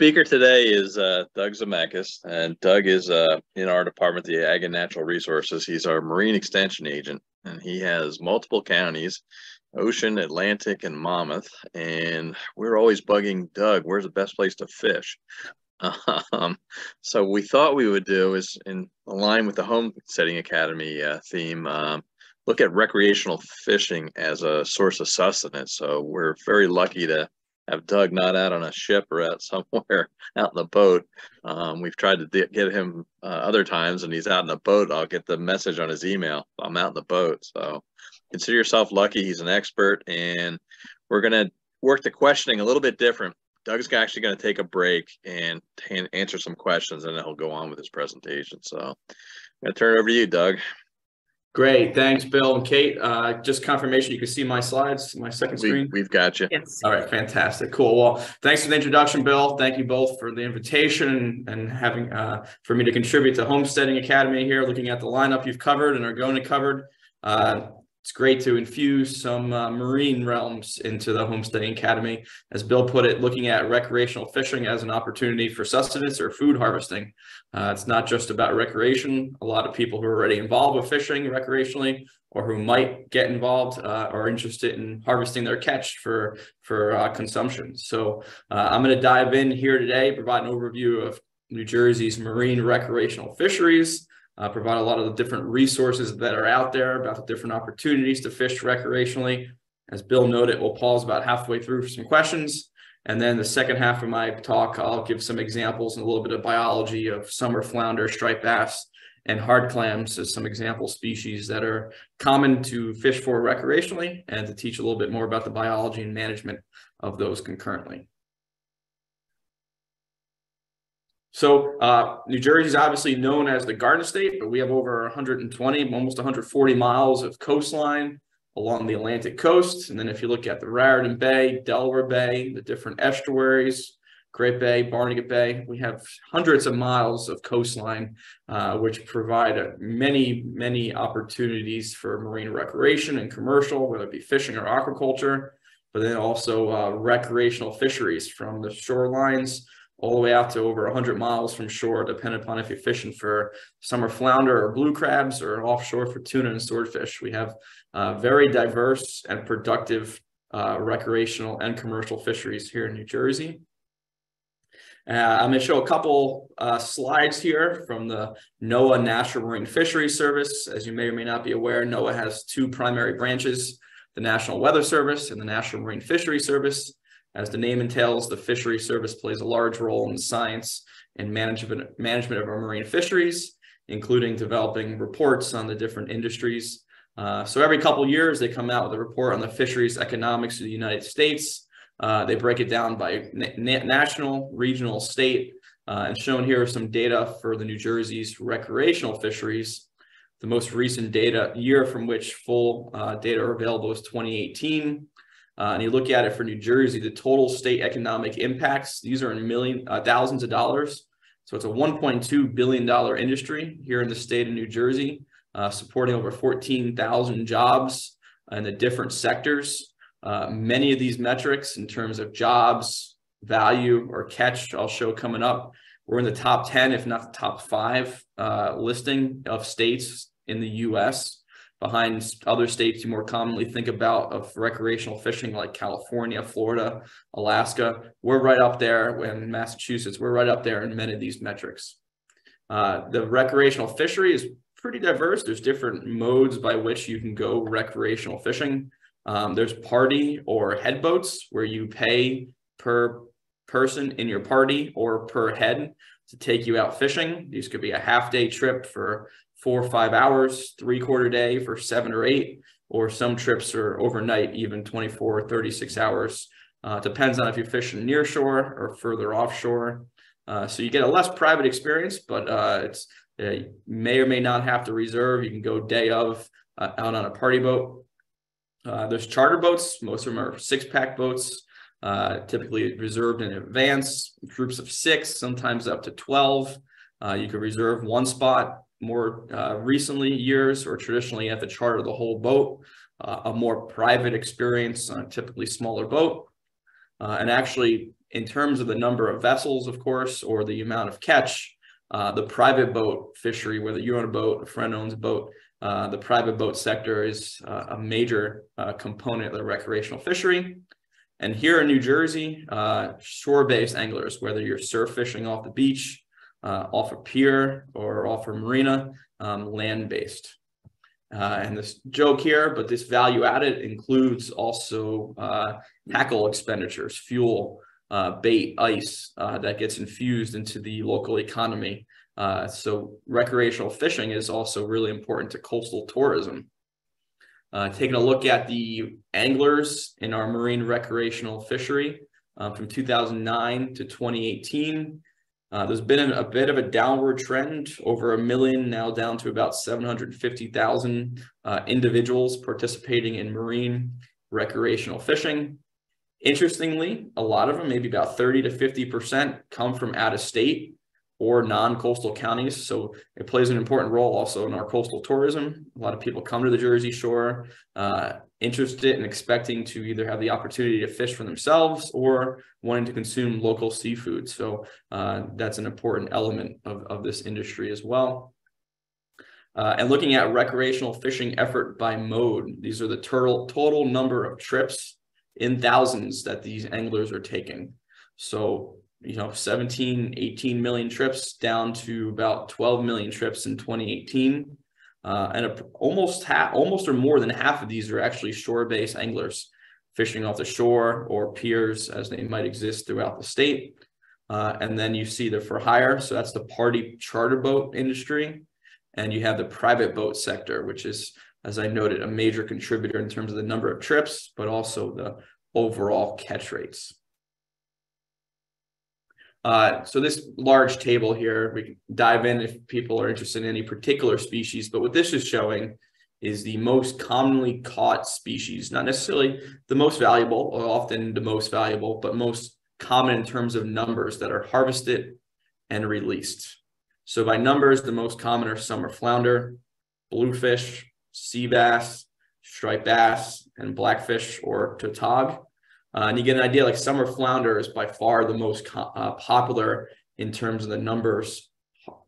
speaker today is uh, Doug Zemeckis, and Doug is uh, in our department, the Ag and Natural Resources. He's our Marine Extension Agent, and he has multiple counties, Ocean, Atlantic, and Monmouth. And we're always bugging Doug, where's the best place to fish? Um, so we thought we would do is in line with the Homesteading Academy uh, theme, um, look at recreational fishing as a source of sustenance. So we're very lucky to have Doug not out on a ship or out somewhere out in the boat. Um, we've tried to get him uh, other times and he's out in the boat. I'll get the message on his email. I'm out in the boat. So consider yourself lucky. He's an expert and we're going to work the questioning a little bit different. Doug's actually going to take a break and answer some questions and then he'll go on with his presentation. So I'm going to turn it over to you, Doug. Great. Thanks, Bill and Kate. Uh, just confirmation, you can see my slides, my second screen. We, have got you. Yes. All right, fantastic. Cool. Well, thanks for the introduction, Bill. Thank you both for the invitation and having uh, for me to contribute to Homesteading Academy here, looking at the lineup you've covered and are going to cover. Uh, it's great to infuse some uh, marine realms into the Homesteading Academy. As Bill put it, looking at recreational fishing as an opportunity for sustenance or food harvesting. Uh, it's not just about recreation. A lot of people who are already involved with fishing recreationally or who might get involved uh, are interested in harvesting their catch for, for uh, consumption. So uh, I'm going to dive in here today, provide an overview of New Jersey's marine recreational fisheries, uh, provide a lot of the different resources that are out there about the different opportunities to fish recreationally. As Bill noted, we'll pause about halfway through for some questions. And then the second half of my talk, I'll give some examples and a little bit of biology of summer flounder, striped bass, and hard clams as some example species that are common to fish for recreationally and to teach a little bit more about the biology and management of those concurrently. So uh, New Jersey is obviously known as the Garden State, but we have over 120, almost 140 miles of coastline along the Atlantic coast. And then if you look at the Raritan Bay, Delaware Bay, the different estuaries, Great Bay, Barnegat Bay, we have hundreds of miles of coastline, uh, which provide uh, many, many opportunities for marine recreation and commercial, whether it be fishing or aquaculture, but then also uh, recreational fisheries from the shorelines all the way out to over 100 miles from shore, depending upon if you're fishing for summer flounder or blue crabs or offshore for tuna and swordfish. We have uh, very diverse and productive uh, recreational and commercial fisheries here in New Jersey. Uh, I'm going to show a couple uh, slides here from the NOAA National Marine Fisheries Service. As you may or may not be aware, NOAA has two primary branches, the National Weather Service and the National Marine Fisheries Service. As the name entails, the fishery service plays a large role in the science and management, management of our marine fisheries, including developing reports on the different industries. Uh, so every couple years, they come out with a report on the fisheries economics of the United States. Uh, they break it down by na national, regional, state, uh, and shown here are some data for the New Jersey's recreational fisheries. The most recent data year from which full uh, data are available is 2018. Uh, and you look at it for New Jersey, the total state economic impacts, these are in million, uh, thousands of dollars. So it's a $1.2 billion industry here in the state of New Jersey, uh, supporting over 14,000 jobs in the different sectors. Uh, many of these metrics in terms of jobs, value, or catch, I'll show coming up. We're in the top 10, if not the top five uh, listing of states in the US behind other states you more commonly think about of recreational fishing like California, Florida, Alaska. We're right up there in Massachusetts. We're right up there in many of these metrics. Uh, the recreational fishery is pretty diverse. There's different modes by which you can go recreational fishing. Um, there's party or head boats where you pay per person in your party or per head to take you out fishing. These could be a half day trip for four or five hours, three quarter day for seven or eight, or some trips are overnight, even 24 or 36 hours. Uh, depends on if you're fishing near shore or further offshore. Uh, so you get a less private experience, but uh, it's uh, may or may not have to reserve. You can go day of uh, out on a party boat. Uh, there's charter boats. Most of them are six pack boats, typically reserved in advance, groups of six, sometimes up to 12. you can reserve one spot more uh, recently years or traditionally you have to charter the whole boat, uh, a more private experience on a typically smaller boat. Uh, and actually in terms of the number of vessels, of course, or the amount of catch, uh, the private boat fishery, whether you own a boat, a friend owns a boat, uh, the private boat sector is uh, a major uh, component of the recreational fishery. And here in New Jersey, uh, shore-based anglers, whether you're surf fishing off the beach, uh, off a pier, or off a marina, um, land-based. Uh, and this joke here, but this value added includes also uh, tackle expenditures, fuel, uh, bait, ice uh, that gets infused into the local economy. Uh, so recreational fishing is also really important to coastal tourism. Taking a look at the anglers in our marine recreational fishery from 2009 to 2018, uh, there's been a, bit of a downward trend, over a million now down to about 750,000 uh, individuals participating in marine recreational fishing. Interestingly, a lot of them, maybe about 30 to 50%, come from out of state or non-coastal counties. So it plays an important role also in our coastal tourism. A lot of people come to the Jersey Shore, uh, interested and expecting to either have the opportunity to fish for themselves or wanting to consume local seafood. So uh, that's an important element of, of this industry as well. Uh, and looking at recreational fishing effort by mode, these are the total, total number of trips in thousands that these anglers are taking. So, you know, 17, 18 million trips down to about 12 million trips in 2018. Uh, and a, almost half, almost or more than half of these are actually shore-based anglers fishing off the shore or piers as they might exist throughout the state. Uh, and then you see the for hire, so that's the party charter boat industry, and you have the private boat sector, which is, as I noted, a major contributor in terms of the number of trips, but also the overall catch rates. Uh, so this large table here, we can dive in if people are interested in any particular species, but what this is showing is the most commonly caught species, not necessarily the most valuable or often the most valuable, but most common in terms of numbers that are harvested and released. So by numbers, the most common are summer flounder, bluefish, sea bass, striped bass, and blackfish or tautog. Uh, and you get an idea like summer flounder is by far the most uh, popular in terms of the numbers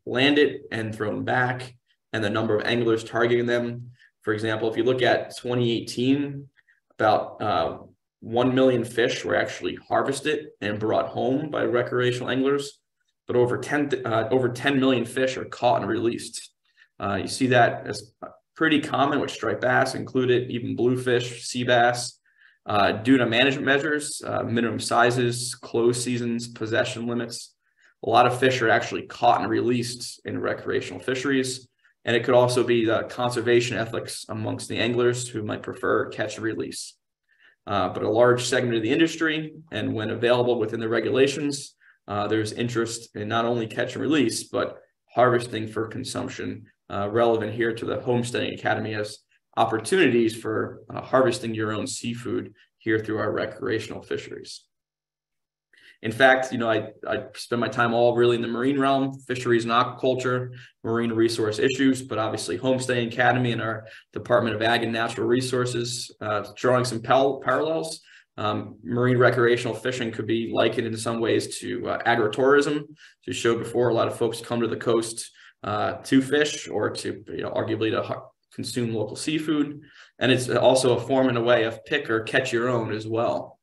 landed and thrown back and the number of anglers targeting them. For example, if you look at 2018, about uh, 1 million fish were actually harvested and brought home by recreational anglers, but over 10, uh, over 10 million fish are caught and released. Uh, you see that as pretty common with striped bass included, even bluefish, sea bass, uh, due to management measures, uh, minimum sizes, close seasons, possession limits, a lot of fish are actually caught and released in recreational fisheries. And it could also be the conservation ethics amongst the anglers who might prefer catch and release. Uh, but a large segment of the industry, and when available within the regulations, uh, there's interest in not only catch and release, but harvesting for consumption, uh, relevant here to the Homesteading Academy as opportunities for uh, harvesting your own seafood here through our recreational fisheries. In fact, you know, I, I spend my time all really in the marine realm, fisheries and aquaculture, marine resource issues, but obviously Homestay Academy and our Department of Ag and Natural Resources, uh, drawing some parallels. Um, marine recreational fishing could be likened in some ways to uh, agritourism. To show before, a lot of folks come to the coast uh, to fish or to, you know, arguably to consume local seafood. And it's also a form and a way of pick or catch your own as well.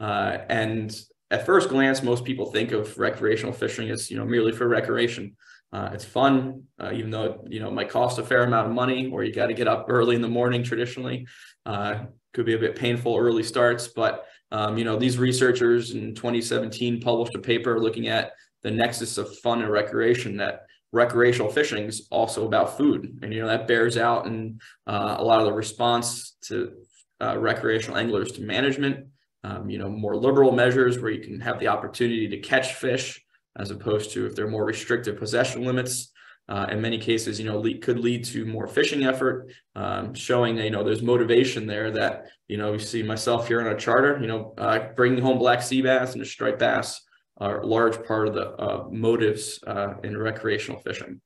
Uh, and at first glance, most people think of recreational fishing as, you know, merely for recreation. Uh, it's fun, uh, even though, you know, it might cost a fair amount of money or you got to get up early in the morning traditionally. Uh, could be a bit painful early starts, but, um, you know, these researchers in 2017 published a paper looking at the nexus of fun and recreation that recreational fishing is also about food. And, you know, that bears out in uh, a lot of the response to uh, recreational anglers to management, um, you know, more liberal measures where you can have the opportunity to catch fish as opposed to if they're more restrictive possession limits. Uh, in many cases, you know, lead, could lead to more fishing effort, um, showing, you know, there's motivation there that, you know, you see myself here on a charter, you know, uh, bringing home black sea bass and a striped bass are a large part of the uh, motives uh, in recreational fishing.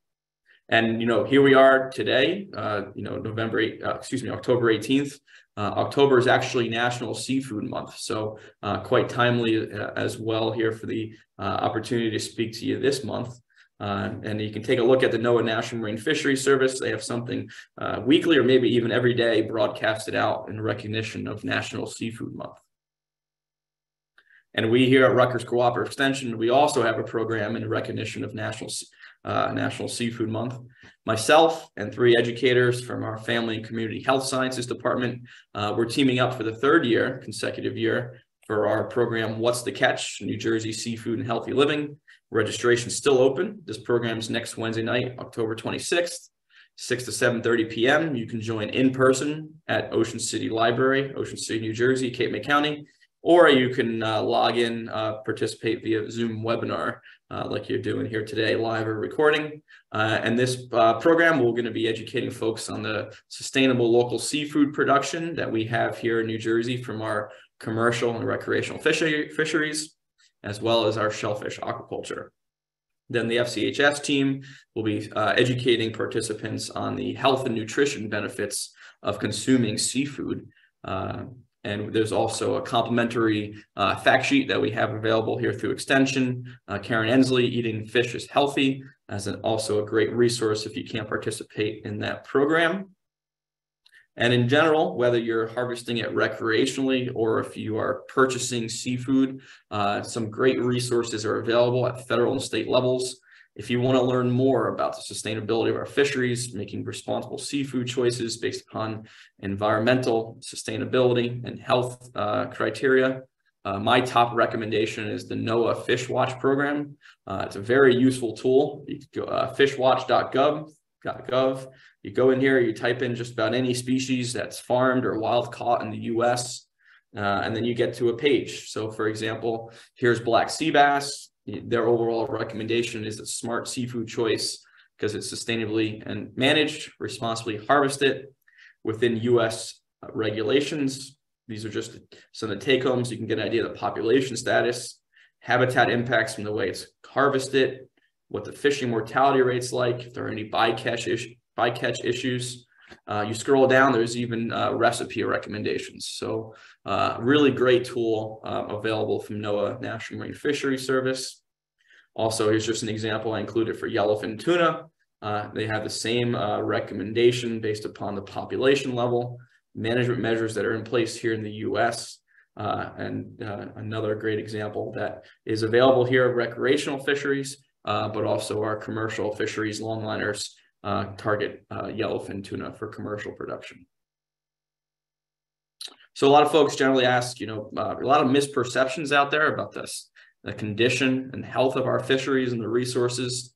And, you know, here we are today, uh, you know, November, 8, uh, excuse me, October 18th. Uh, October is actually National Seafood Month, so uh, quite timely as well here for the opportunity to speak to you this month. And you can take a look at the NOAA National Marine Fisheries Service. They have something weekly or maybe even every day broadcasted out in recognition of National Seafood Month. And we here at Rutgers Cooperative Extension, we also have a program in recognition of National, uh, National Seafood Month. Myself and three educators from our Family and Community Health Sciences Department, uh, we're teaming up for the third year, consecutive year, for our program, What's the Catch? New Jersey Seafood and Healthy Living. Registration is still open. This program's next Wednesday night, October 26th, 6 to 7.30 p.m. You can join in person at Ocean City Library, Ocean City, New Jersey, Cape May County, or you can uh, log in, uh, participate via Zoom webinar uh, like you're doing here today, live or recording. Uh, and this uh, program, we're going to be educating folks on the sustainable local seafood production that we have here in New Jersey from our commercial and recreational fisheries as well as our shellfish aquaculture. Then the FCHS team will be uh, educating participants on the health and nutrition benefits of consuming seafood. And there's also a complimentary uh, fact sheet that we have available here through Extension. Uh, Karen Ensle, Eating Fish is Healthy, as an, also a great resource if you can't participate in that program. And in general, whether you're harvesting it recreationally or if you are purchasing seafood, uh, some great resources are available at federal and state levels. If you want to learn more about the sustainability of our fisheries, making responsible seafood choices based upon environmental, sustainability, and health uh, criteria, uh, my top recommendation is the NOAA Fish Watch program. Uh, it's a very useful tool. You go uh, fishwatch.gov. .gov. You go in here, you type in just about any species that's farmed or wild caught in the US, uh, and then you get to a page. So for example, here's black sea bass. Their overall recommendation is a smart seafood choice because it's sustainably and managed, responsibly harvested within US uh, regulations. These are just some of the take homes. You can get an idea of the population status, habitat impacts from the way it's harvested, what the fishing mortality rate's like, if there are any bycatch issues bycatch issues. Uh, you scroll down, there's even uh, recipe recommendations. So uh, really great tool uh, available from NOAA National Marine Fisheries Service. Also, here's just an example I included for yellowfin tuna. Uh, they have the same uh, recommendation based upon the population level, management measures that are in place here in the US. and another great example that is available here of recreational fisheries, but also our commercial fisheries longliners uh, target uh, yellowfin tuna for commercial production. So a lot of folks generally ask, you know, uh, a lot of misperceptions out there about this, the condition and health of our fisheries and the resources.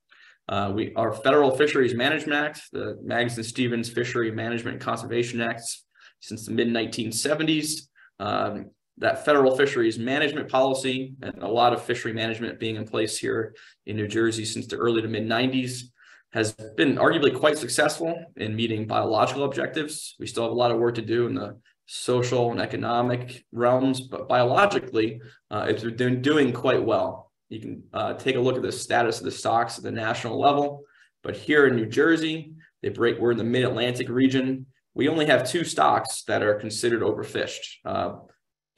Uh, we, our Federal Fisheries Management Act, the Magnuson-Stevens Fishery Management and Conservation Acts, since the mid 1970s. Um, that federal fisheries management policy and a lot of fishery management being in place here in New Jersey since the early to mid 90s has been arguably quite successful in meeting biological objectives. We still have a lot of work to do in the social and economic realms, but biologically, uh, it's been doing quite well. You can uh, take a look at the status of the stocks at the national level. But here in New Jersey, they break. We're in the Mid-Atlantic region. We only have two stocks that are considered overfished: uh,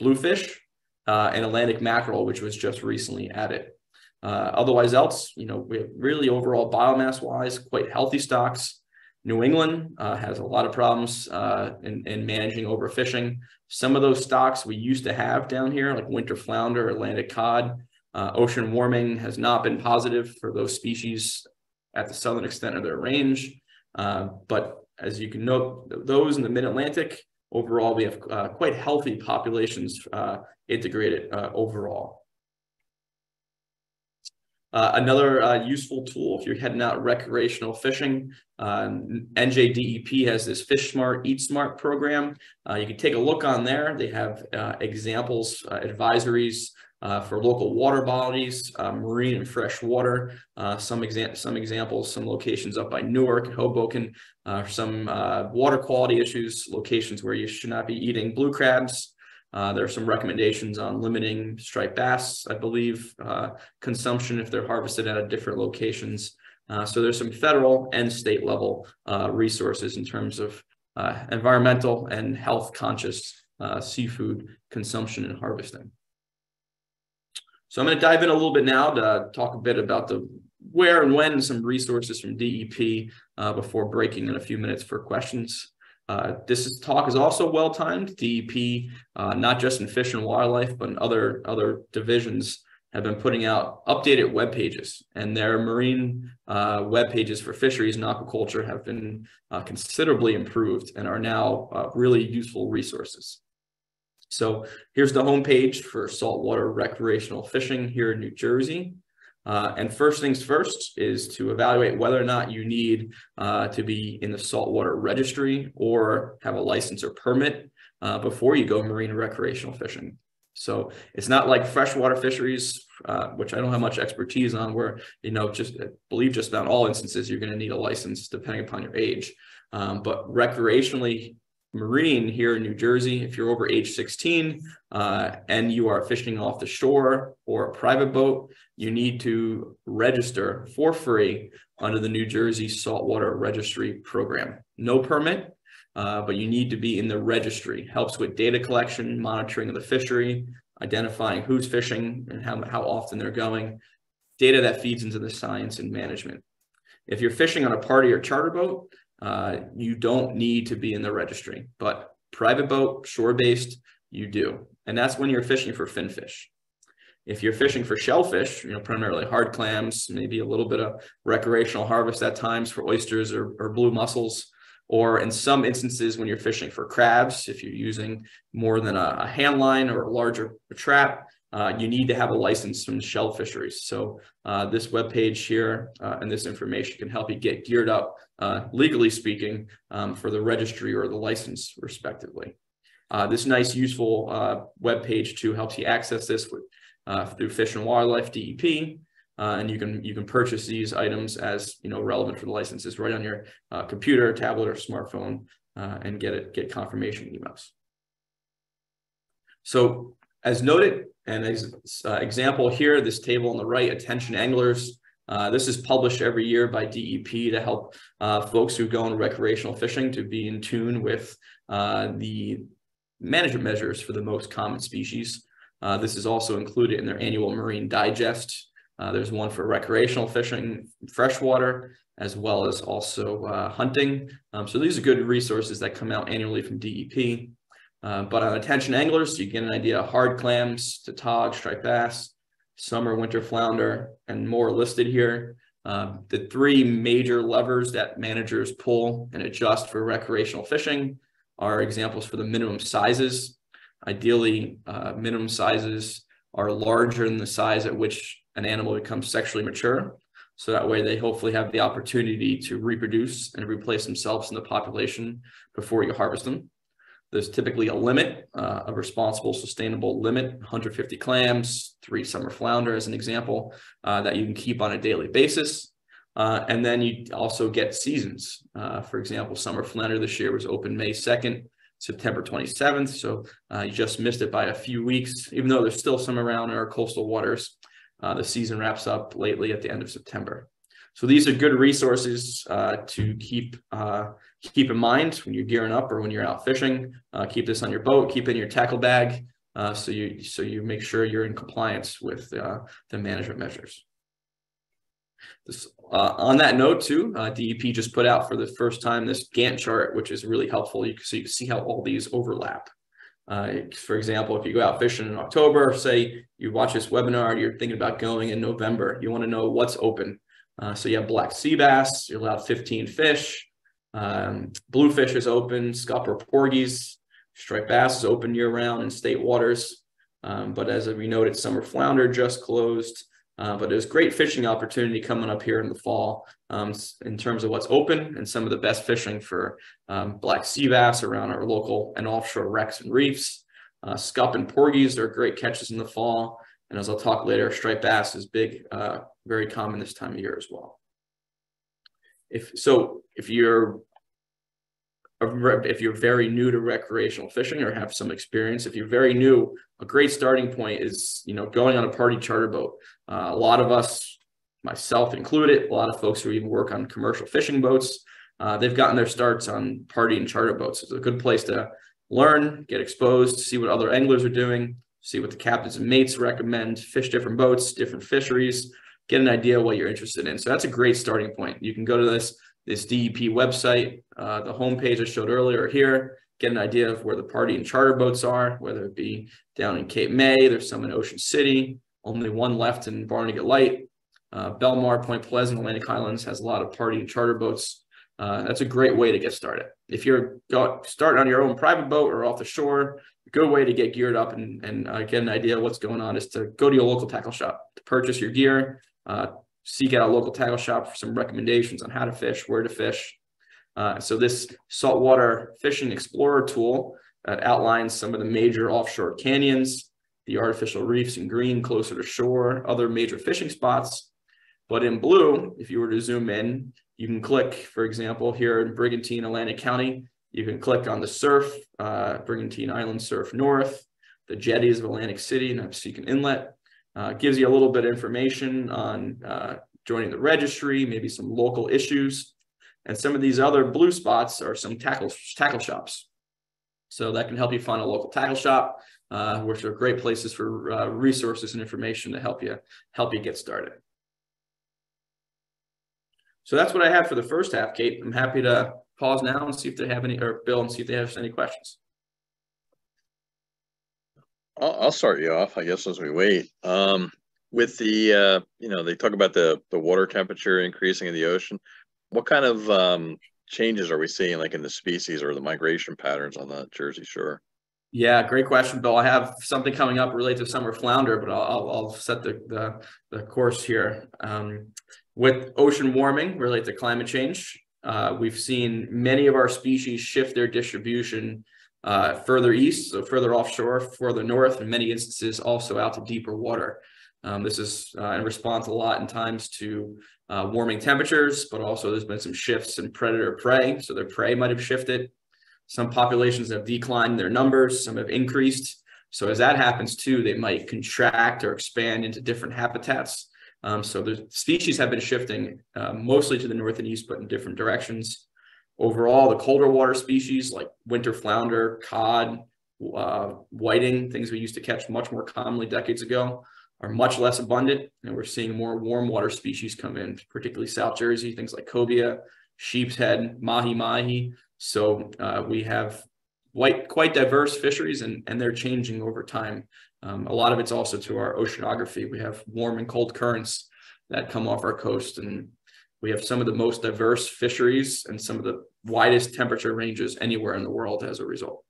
bluefish uh, and Atlantic mackerel, which was just recently added. Uh, otherwise else, you know, we have really overall biomass wise, quite healthy stocks. New England uh, has a lot of problems uh, in, in managing overfishing. Some of those stocks we used to have down here, like winter flounder, Atlantic cod. Uh, ocean warming has not been positive for those species at the southern extent of their range. Uh, but as you can note, those in the mid-Atlantic, overall, we have uh, quite healthy populations integrated overall. Uh, another uh, useful tool if you're heading out recreational fishing, um, NJDEP has this Fish Smart, Eat Smart program. Uh, you can take a look on there. They have uh, examples, uh, advisories for local water bodies, marine and fresh water. some, exam some examples, some locations up by Newark, Hoboken, some water quality issues, locations where you should not be eating blue crabs, uh, there are some recommendations on limiting striped bass, I believe, uh, consumption if they're harvested at different locations. Uh, so there's some federal and state level uh, resources in terms of uh, environmental and health conscious seafood consumption and harvesting. So I'm going to dive in a little bit now to talk a bit about the where and when some resources from DEP before breaking in a few minutes for questions. Uh, this talk is also well timed. DEP, uh, not just in fish and wildlife, but in other other divisions, have been putting out updated web pages, and their marine uh, web pages for fisheries and aquaculture have been uh, considerably improved and are now uh, really useful resources. So here's the homepage for saltwater recreational fishing here in New Jersey. Uh, and first things first is to evaluate whether or not you need uh, to be in the saltwater registry or have a license or permit uh, before you go marine recreational fishing. So it's not like freshwater fisheries, uh, which I don't have much expertise on, where you know just I believe just about all instances you're going to need a license depending upon your age. Um, but recreationally marine here in New Jersey, if you're over age 16 uh, and you are fishing off the shore or a private boat, you need to register for free under the New Jersey Saltwater Registry Program. No permit, uh, but you need to be in the registry. Helps with data collection, monitoring of the fishery, identifying who's fishing and how, how often they're going, data that feeds into the science and management. If you're fishing on a party or charter boat, uh, you don't need to be in the registry, but private boat, shore-based, you do. And that's when you're fishing for finfish. If you're fishing for shellfish, you know, primarily hard clams, maybe a little bit of recreational harvest at times for oysters or, or blue mussels, or in some instances when you're fishing for crabs, if you're using more than a, a hand line or a larger trap, uh, you need to have a license from shell fisheries. So uh, this web page here uh, and this information can help you get geared up, uh, legally speaking, um, for the registry or the license, respectively. Uh, this nice, useful uh, web page too helps you access this with, through Fish and Wildlife DEP. and you can you can purchase these items as you know relevant for the licenses right on your computer, tablet, or smartphone, and get it get confirmation emails. So as noted, and as uh, example here, this table on the right, attention anglers. Uh, this is published every year by DEP to help uh, folks who go on recreational fishing to be in tune with uh, the management measures for the most common species. Uh, this is also included in their annual Marine Digest. Uh, there's one for recreational fishing, freshwater, as well as also hunting. Um, so these are good resources that come out annually from DEP. But on attention anglers, you get an idea of hard clams, tautog, striped bass, summer, winter flounder, and more listed here. Uh, the three major levers that managers pull and adjust for recreational fishing are examples for the minimum sizes. Ideally, uh, minimum sizes are larger than the size at which an animal becomes sexually mature. So that way they hopefully have the opportunity to reproduce and replace themselves in the population before you harvest them. There's typically a limit, uh, a responsible, sustainable limit, 150 clams, three summer flounder as an example, uh, that you can keep on a daily basis. Uh, and then you also get seasons. Uh, for example, summer flounder this year was open May 2nd, September 27th. So uh, you just missed it by a few weeks, even though there's still some around in our coastal waters. Uh, the season wraps up lately at the end of September. So these are good resources uh, to keep uh, keep in mind when you're gearing up or when you're out fishing. Uh, keep this on your boat. Keep it in your tackle bag uh, so you so you make sure you're in compliance with uh, the management measures. This, uh, on that note, too, DEP just put out for the first time this Gantt chart, which is really helpful. You can, so you can see how all these overlap. for example, if you go out fishing in October, say you watch this webinar, you're thinking about going in November, you want to know what's open uh, so you have black sea bass, you're allowed 15 fish. Um, bluefish is open, scup scupper porgies, striped bass is open year round in state waters. Um, but as we noted, summer flounder just closed. Uh, but there's great fishing opportunity coming up here in the fall um, in terms of what's open and some of the best fishing for um, black sea bass around our local and offshore wrecks and reefs. Uh, scup and porgies are great catches in the fall. And as I'll talk later, striped bass is big, uh, very common this time of year as well. If so, if you're if you're very new to recreational fishing or have some experience, if you're very new, a great starting point is you know going on a party charter boat. Uh, a lot of us, myself included, a lot of folks who even work on commercial fishing boats uh, they've gotten their starts on party and charter boats. It's a good place to learn, get exposed, see what other anglers are doing, see what the captains and mates recommend, fish different boats, different fisheries, get an idea what you're interested in. So that's a great starting point. You can go to this this DEP website, uh, the homepage I showed earlier here, get an idea of where the party and charter boats are, whether it be down in Cape May, there's some in Ocean City, only one left in Barnegat Light. Uh, Belmar, Point Pleasant, Atlantic Highlands has a lot of party and charter boats. Uh, that's a great way to get started. If you're starting on your own private boat or off the shore, good way to get geared up and, and uh, get an idea of what's going on is to go to your local tackle shop to purchase your gear, uh, seek out a local tackle shop for some recommendations on how to fish, where to fish. Uh, so this saltwater fishing explorer tool that outlines some of the major offshore canyons, the artificial reefs in green closer to shore, other major fishing spots. But in blue, if you were to zoom in, you can click, for example, here in Brigantine, Atlantic County, you can click on the surf, uh, Brigantine Island Surf North, the jetties of Atlantic City and Absecon Inlet. Uh, gives you a little bit of information on uh, joining the registry, maybe some local issues. And some of these other blue spots are some tackle, tackle shops. So that can help you find a local tackle shop, uh, which are great places for uh, resources and information to help you help you get started. So that's what I have for the first half, Kate. I'm happy to pause now and see if they have any, or Bill, and see if they have any questions. I'll, I'll start you off, I guess, as we wait. Um, with the, uh, you know, they talk about the the water temperature increasing in the ocean. What kind of um, changes are we seeing, like in the species or the migration patterns on the Jersey Shore? Yeah, great question, Bill. I have something coming up related to summer flounder, but I'll, I'll set the, the, the course here. Um, with ocean warming related to climate change, uh, we've seen many of our species shift their distribution uh, further east, so further offshore, further north, in many instances also out to deeper water. Um, this is uh, in response a lot in times to uh, warming temperatures, but also there's been some shifts in predator prey. So their prey might have shifted. Some populations have declined their numbers, some have increased. So as that happens too, they might contract or expand into different habitats. Um, so the species have been shifting uh, mostly to the north and east, but in different directions. Overall, the colder water species like winter flounder, cod, uh, whiting, things we used to catch much more commonly decades ago, are much less abundant. And we're seeing more warm water species come in, particularly South Jersey, things like cobia, sheep's head, mahi mahi. So uh, we have quite, quite diverse fisheries and, and they're changing over time. Um, a lot of it's also to our oceanography. We have warm and cold currents that come off our coast and we have some of the most diverse fisheries and some of the widest temperature ranges anywhere in the world as a result.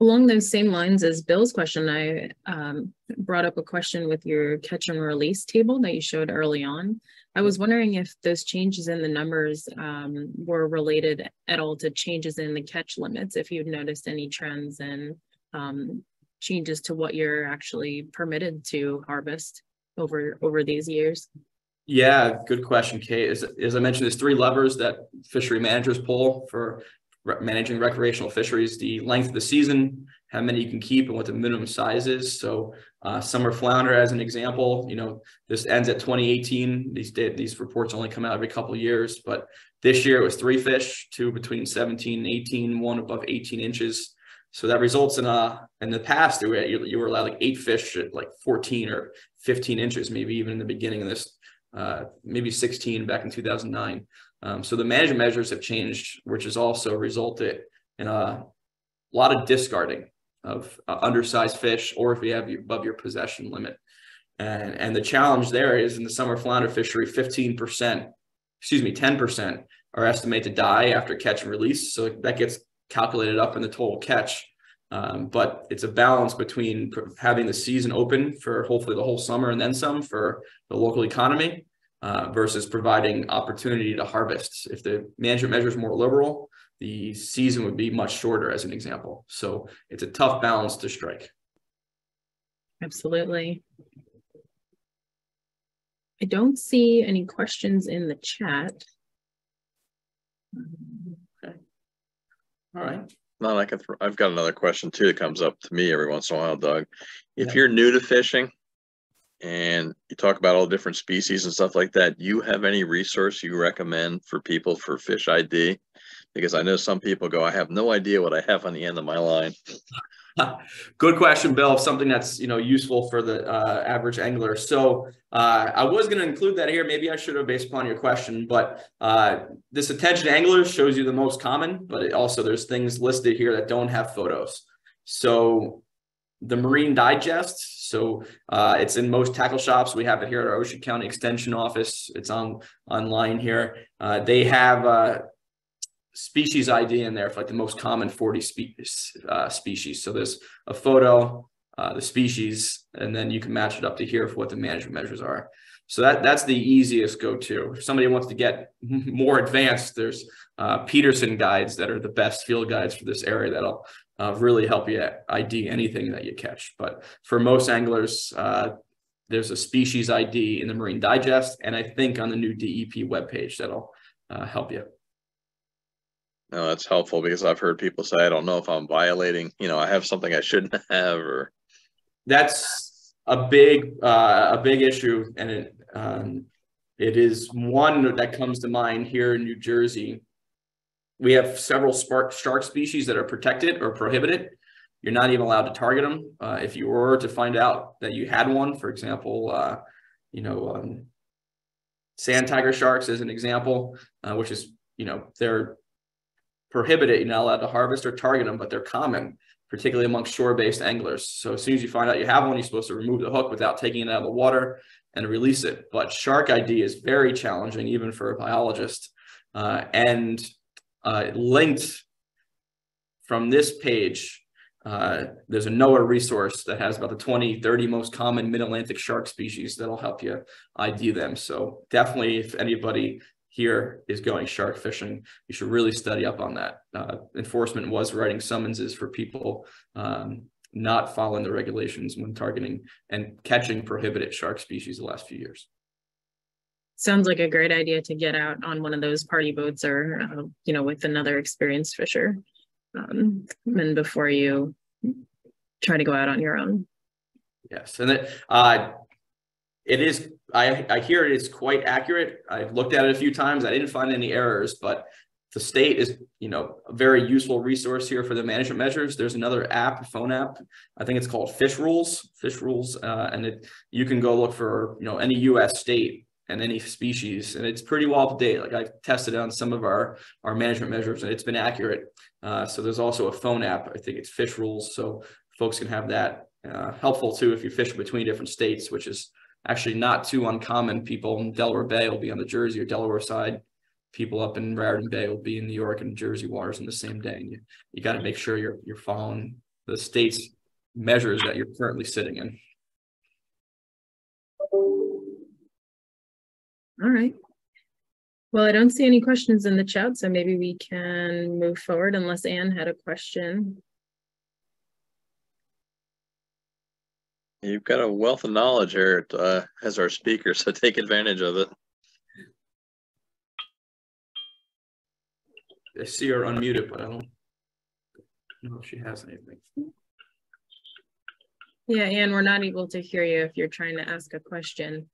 Along those same lines as Bill's question, I um, brought up a question with your catch and release table that you showed early on. I was wondering if those changes in the numbers um, were related at all to changes in the catch limits, if you've noticed any trends and um, changes to what you're actually permitted to harvest over over these years. Yeah, good question, Kate. As, as I mentioned, there's three levers that fishery managers pull for re managing recreational fisheries. The length of the season, how many you can keep, and what the minimum size is. So uh, summer flounder, as an example, you know, this ends at 2018. These these reports only come out every couple years, but this year it was three fish, two between 17 and 18, one above 18 inches. So that results in a, in the past, you were, you were allowed like eight fish at like 14 or 15 inches, maybe even in the beginning of this uh, maybe 16 back in 2009. Um, so the management measures have changed, which has also resulted in a lot of discarding of uh, undersized fish, or if you have above your possession limit. And, and the challenge there is in the summer flounder fishery, 15%, excuse me, 10% are estimated to die after catch and release. So that gets calculated up in the total catch. Um, but it's a balance between having the season open for hopefully the whole summer and then some for the local economy uh, versus providing opportunity to harvest. If the management measure is more liberal, the season would be much shorter as an example. So it's a tough balance to strike. Absolutely. I don't see any questions in the chat. All right. No, I can. I've got another question too that comes up to me every once in a while, Doug. If yeah. you're new to fishing and you talk about all different species and stuff like that. You have any resource you recommend for people for fish ID? Because I know some people go, I have no idea what I have on the end of my line. Good question, Bill. Something that's you know useful for the uh, average angler. So uh, I was going to include that here. Maybe I should have based upon your question, but uh, this attention anglers shows you the most common. But also there's things listed here that don't have photos. So the Marine Digest. So uh, it's in most tackle shops. We have it here at our Ocean County Extension office. It's on online here. Uh, they have uh, species ID in there for like the most common 40 species. Uh, species. So there's a photo, uh, the species, and then you can match it up to here for what the management measures are. So that that's the easiest go-to. If somebody wants to get more advanced, there's uh, Peterson guides that are the best field guides for this area that'll uh, really help you ID anything that you catch. But for most anglers, uh, there's a species ID in the Marine Digest, and I think on the new DEP webpage that'll uh, help you. No, that's helpful because I've heard people say, I don't know if I'm violating, you know, I have something I shouldn't have or. That's a big, uh, a big issue. And it, um, it is one that comes to mind here in New Jersey. We have several spark shark species that are protected or prohibited. You're not even allowed to target them. Uh, if you were to find out that you had one, for example, uh, you know, um, sand tiger sharks as an example, uh, which is, you know, they're prohibited. You're not allowed to harvest or target them, but they're common, particularly among shore-based anglers. So as soon as you find out you have one, you're supposed to remove the hook without taking it out of the water and release it. But shark ID is very challenging, even for a biologist. Uh, and uh, linked from this page, uh, there's a NOAA resource that has about the 20, 30 most common mid-Atlantic shark species that'll help you ID them. So definitely if anybody here is going shark fishing, you should really study up on that. Uh, enforcement was writing summonses for people um, not following the regulations when targeting and catching prohibited shark species the last few years. Sounds like a great idea to get out on one of those party boats or, uh, you know, with another experienced fisher. Um, and before you try to go out on your own. Yes. And that, uh, it is I, I hear it is quite accurate. I've looked at it a few times. I didn't find any errors, but the state is, you know, a very useful resource here for the management measures. There's another app, phone app. I think it's called Fish Rules. Fish Rules, uh, and it you can go look for, you know, any U.S. state and any species, and it's pretty well up to date. Like I've tested on some of our our management measures, and it's been accurate. Uh, so there's also a phone app. I think it's Fish Rules, so folks can have that. Uh, helpful too if you fish between different states, which is actually not too uncommon. People in Delaware Bay will be on the Jersey or Delaware side. People up in Raritan Bay will be in New York and Jersey waters in the same day. And you, you got to make sure you're you're following the state's measures that you're currently sitting in. All right. Well, I don't see any questions in the chat, so maybe we can move forward unless Anne had a question. You've got a wealth of knowledge here uh, as our speaker, so take advantage of it. I see her unmuted, but I don't know if she has anything. Yeah, Anne, we're not able to hear you if you're trying to ask a question.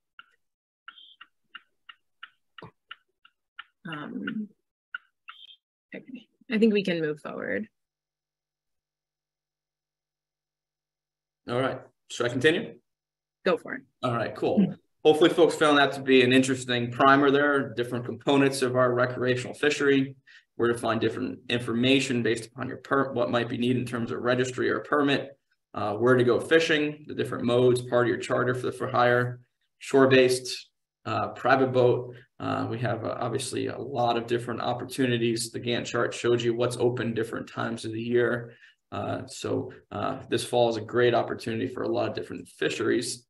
Um, okay, I think we can move forward. All right. Should I continue? Go for it. All right, cool. Hopefully folks found that to be an interesting primer there, different components of our recreational fishery, where to find different information based upon your per what might be needed in terms of registry or permit, uh, where to go fishing, the different modes, part of your charter for the for hire, shore-based, uh, private boat. Uh, we have uh, obviously a lot of different opportunities. The Gantt chart showed you what's open different times of the year. Uh, so uh, this fall is a great opportunity for a lot of different fisheries.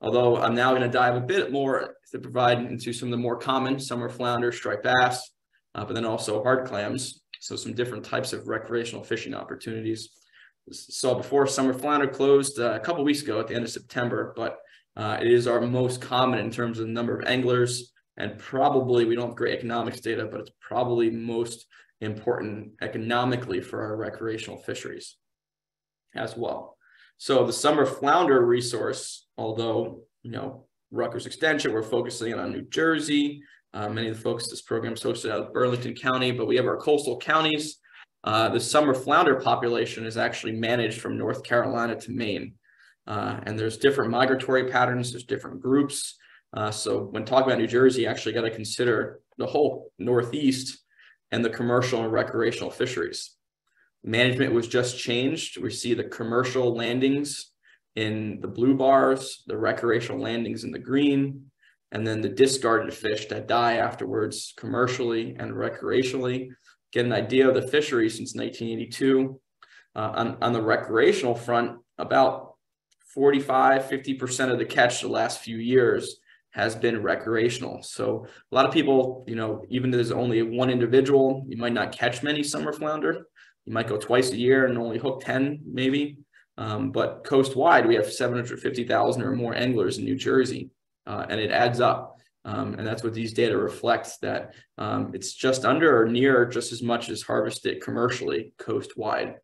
Although I'm now going to dive a bit more to provide into some of the more common summer flounder, striped bass, uh, but then also hard clams. So some different types of recreational fishing opportunities. So before summer flounder closed uh, a couple weeks ago at the end of September, but uh, it is our most common in terms of the number of anglers and probably we don't have great economics data, but it's probably most important economically for our recreational fisheries as well. So the summer flounder resource, although you know, Rutgers Extension, we're focusing on New Jersey. Uh, many of the folks this program is hosted out of Burlington County, but we have our coastal counties. Uh, the summer flounder population is actually managed from North Carolina to Maine. Uh, and there's different migratory patterns, there's different groups. Uh, so when talking about New Jersey, you actually got to consider the whole Northeast and the commercial and recreational fisheries. Management was just changed. We see the commercial landings in the blue bars, the recreational landings in the green, and then the discarded fish that die afterwards commercially and recreationally. Get an idea of the fishery since 1982. Uh, on, on the recreational front, about 45, 50% of the catch the last few years has been recreational. So a lot of people, you know, even if there's only one individual, you might not catch many summer flounder. You might go twice a year and only hook 10 maybe. Um, but coast wide, we have 750,000 or more anglers in New Jersey, uh, and it adds up. Um, and that's what these data reflects that um, it's just under or near just as much as harvested commercially coast wide.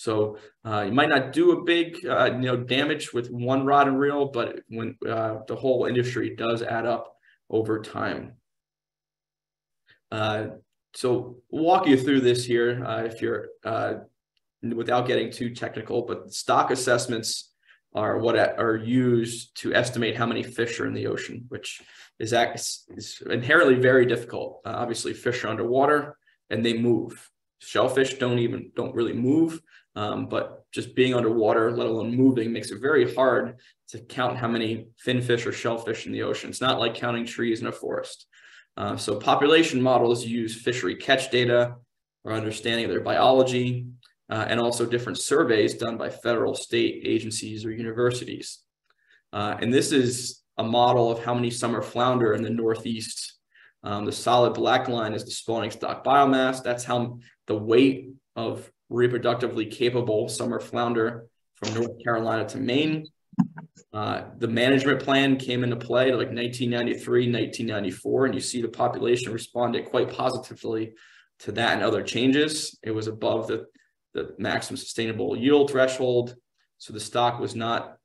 So uh, you might not do a big, uh, you know, damage with one rod and reel, but when uh, the whole industry does add up over time. Uh, so walk you through this here uh, if you're uh, without getting too technical, but stock assessments are what are used to estimate how many fish are in the ocean, which is, is inherently very difficult. Obviously, fish are underwater and they move. Shellfish don't even don't really move, um, but just being underwater, let alone moving, makes it very hard to count how many finfish or shellfish in the ocean. It's not like counting trees in a forest. Uh, so population models use fishery catch data or understanding of their biology, uh, and also different surveys done by federal, state agencies, or universities. Uh, and this is a model of how many summer flounder in the Northeast. Um, the solid black line is the spawning stock biomass. That's how the weight of reproductively capable summer flounder from North Carolina to Maine. Uh, the management plan came into play like 1993, 1994, and you see the population responded quite positively to that and other changes. It was above the the maximum sustainable yield threshold. So the stock was not,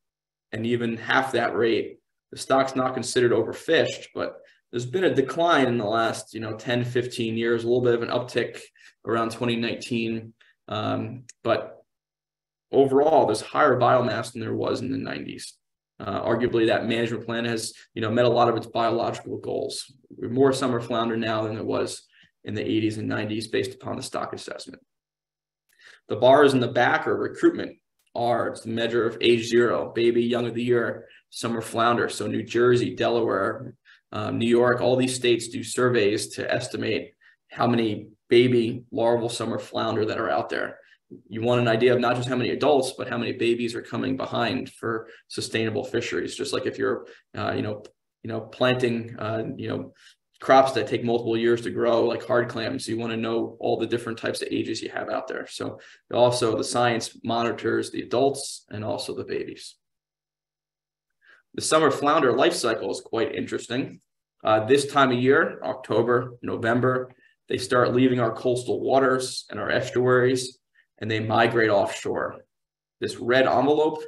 and even half that rate, the stock's not considered overfished, but there's been a decline in the last, you know, 10, 15 years, a little bit of an uptick around 2019. Um, but overall, there's higher biomass than there was in the 90s. Uh, arguably, that management plan has, you know, met a lot of its biological goals. We're more summer flounder now than there was in the 80s and 90s based upon the stock assessment. The bars in the back are recruitment. R, it's the measure of age zero, baby, young of the year, summer flounder. So New Jersey, Delaware, um, New York, all these states do surveys to estimate how many baby larval summer flounder that are out there. You want an idea of not just how many adults, but how many babies are coming behind for sustainable fisheries. Just like if you're, uh, you know, you know, planting, uh, you know, crops that take multiple years to grow, like hard clams. You want to know all the different types of ages you have out there. So also the science monitors the adults and also the babies. The summer flounder life cycle is quite interesting. Uh, this time of year, October, November, they start leaving our coastal waters and our estuaries, and they migrate offshore. This red envelope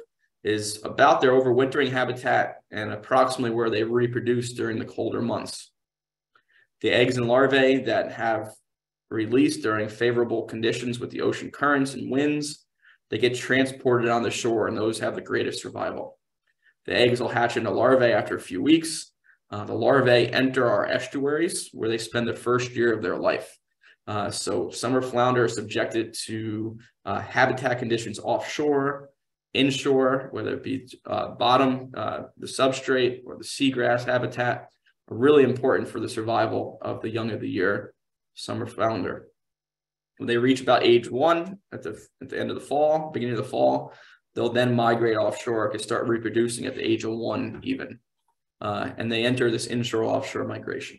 is about their overwintering habitat and approximately where they reproduce during the colder months. The eggs and larvae that have released during favorable conditions with the ocean currents and winds, they get transported on the shore and those have the greatest survival. The eggs will hatch into larvae after a few weeks. Uh, the larvae enter our estuaries where they spend the first year of their life. Uh, so summer flounder are subjected to uh, habitat conditions offshore, inshore, whether it be uh, bottom, uh, the substrate, or the seagrass habitat, are really important for the survival of the young of the year summer flounder. When they reach about age one at the, at the end of the fall, beginning of the fall, they'll then migrate offshore to start reproducing at the age of one even. Uh, and they enter this inshore offshore migration.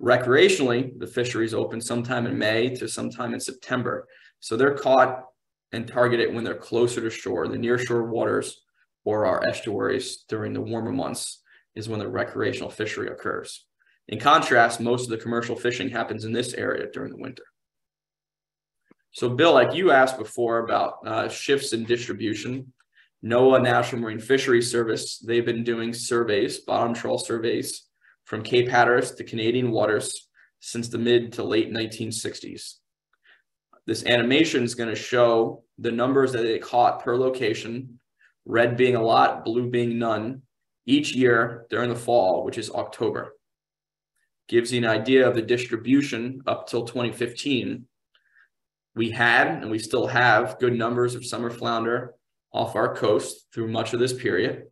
Recreationally, the fisheries open sometime in May to sometime in September. So they're caught and targeted when they're closer to shore, the nearshore waters or our estuaries during the warmer months is when the recreational fishery occurs. In contrast, most of the commercial fishing happens in this area during the winter. So Bill, like you asked before about uh, shifts in distribution, NOAA National Marine Fisheries Service, they've been doing surveys, bottom trawl surveys from Cape Hatteras to Canadian waters since the mid to late 1960s. This animation is going to show the numbers that they caught per location, red being a lot, blue being none, each year during the fall, which is October. Gives you an idea of the distribution up till 2015. We had, and we still have, good numbers of summer flounder off our coast through much of this period.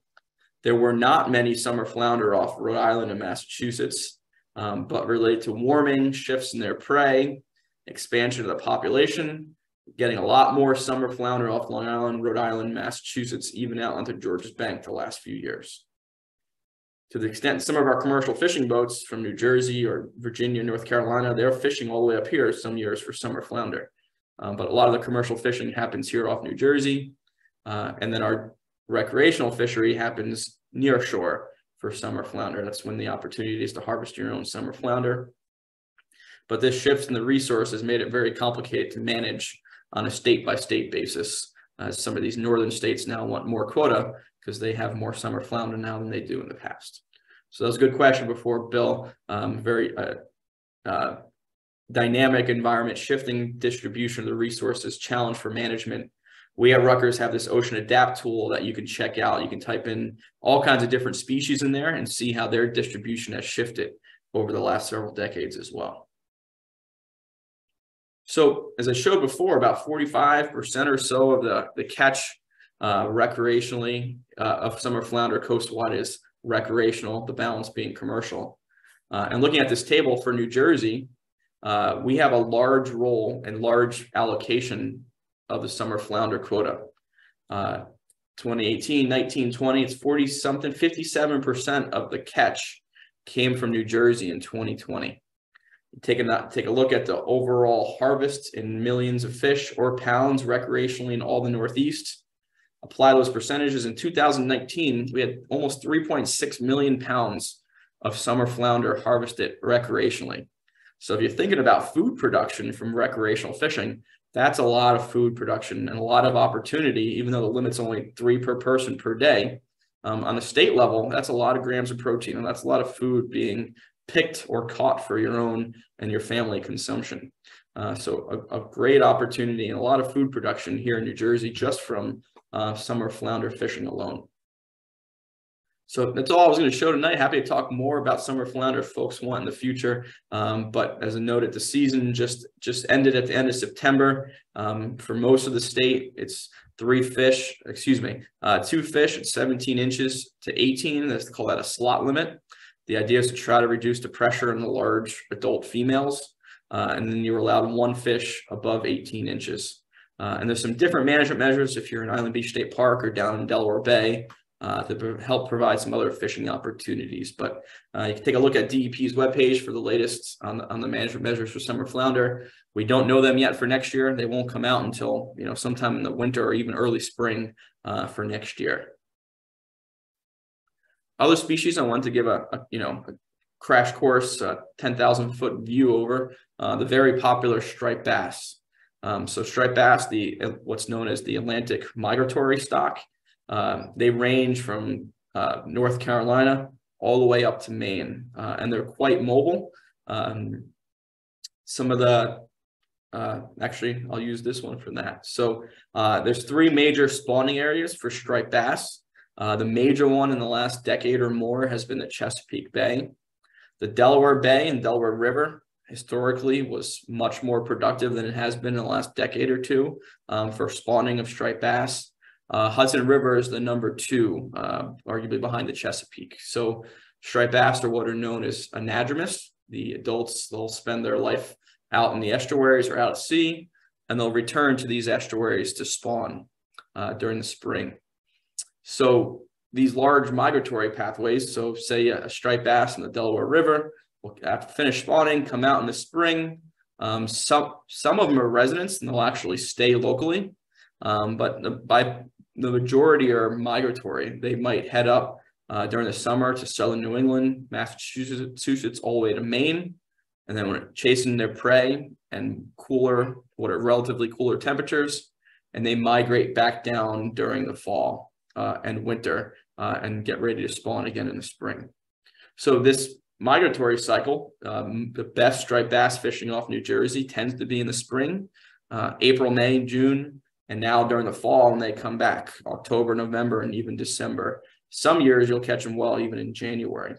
There were not many summer flounder off Rhode Island and Massachusetts, um, but related to warming, shifts in their prey, expansion of the population, getting a lot more summer flounder off Long Island, Rhode Island, Massachusetts, even out onto Georges Bank the last few years. To the extent some of our commercial fishing boats from New Jersey or Virginia, North Carolina, they're fishing all the way up here some years for summer flounder. Um, but a lot of the commercial fishing happens here off New Jersey. Uh, and then our recreational fishery happens near shore for summer flounder. That's when the opportunity is to harvest your own summer flounder. But this shift in the resources made it very complicated to manage on a state by state basis. Uh, some of these northern states now want more quota because they have more summer flounder now than they do in the past. So that was a good question before, Bill. Um, very uh, uh, dynamic environment, shifting distribution of the resources, challenge for management. We at Rutgers have this Ocean Adapt tool that you can check out. You can type in all kinds of different species in there and see how their distribution has shifted over the last several decades as well. So as I showed before, about 45% or so of the, the catch uh, recreationally uh, of summer flounder coastwide is recreational, the balance being commercial. Uh, and looking at this table for New Jersey, uh, we have a large role and large allocation of the summer flounder quota. Uh, 2018, 19, 20, it's 40 something, 57% of the catch came from New Jersey in 2020 take a take a look at the overall harvest in millions of fish or pounds recreationally in all the Northeast. Apply those percentages. In 2019, we had almost 3.6 million pounds of summer flounder harvested recreationally. So if you're thinking about food production from recreational fishing, that's a lot of food production and a lot of opportunity, even though the limit's only three per person per day. Um, on the state level, that's a lot of grams of protein and that's a lot of food being picked or caught for your own and your family consumption. Uh, so a, a, great opportunity and a lot of food production here in New Jersey just from uh, summer flounder fishing alone. So that's all I was going to show tonight. Happy to talk more about summer flounder if folks want in the future. Um, but as a note, at the season just just ended at the end of September. Um, for most of the state, it's three fish, excuse me, uh, two fish at 17 inches to 18. That's called that a slot limit. The idea is to try to reduce the pressure in the large adult females. Uh, and then you're allowed one fish above 18 inches. Uh, and there's some different management measures if you're in Island Beach State Park or down in Delaware Bay uh, to help provide some other fishing opportunities. But uh, you can take a look at DEP's webpage for the latest on the, on the management measures for summer flounder. We don't know them yet for next year. They won't come out until you know sometime in the winter or even early spring uh, for next year. Other species I want to give a, a you know a crash course, a 10,000 foot view over uh, the very popular striped bass. Um, so striped bass, the what's known as the Atlantic migratory stock, uh, they range from uh, North Carolina all the way up to Maine, uh, and they're quite mobile. Um, some of the uh, actually, I'll use this one for that. So uh, there's three major spawning areas for striped bass. Uh, the major one in the last decade or more has been the Chesapeake Bay. The Delaware Bay and Delaware River historically was much more productive than it has been in the last decade or two um, for spawning of striped bass. Uh, Hudson River is the number two, uh, arguably behind the Chesapeake. So striped bass are what are known as anadromous. The adults, they'll spend their life out in the estuaries or out at sea, and they'll return to these estuaries to spawn uh, during the spring. So these large migratory pathways, so say a striped bass in the Delaware River, will after finish spawning, come out in the spring. Um, some some of them are residents and they'll actually stay locally, um, but the, by the majority are migratory. They might head up uh, during the summer to southern New England, Massachusetts, all the way to Maine, and then when chasing their prey and cooler, what are relatively cooler temperatures, and they migrate back down during the fall. uh, and winter uh, and get ready to spawn again in the spring. So this migratory cycle, um, the best striped bass fishing off New Jersey tends to be in the spring, uh, April, May, June, and now during the fall when they come back, October, November, and even December. Some years you'll catch them well even in January.